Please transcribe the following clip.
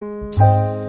う